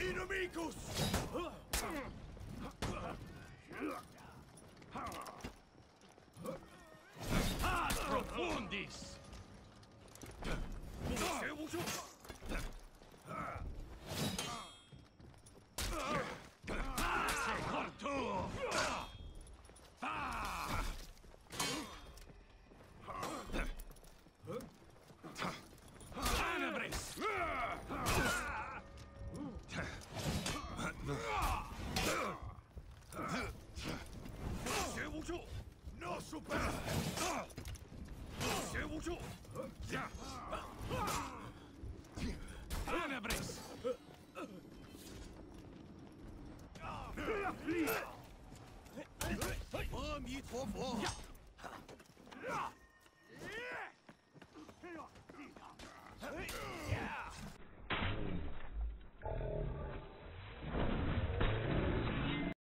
Inimicus! Ad profundis! 住，那是本。邪无助，驾。Tenebris。阿弥陀佛。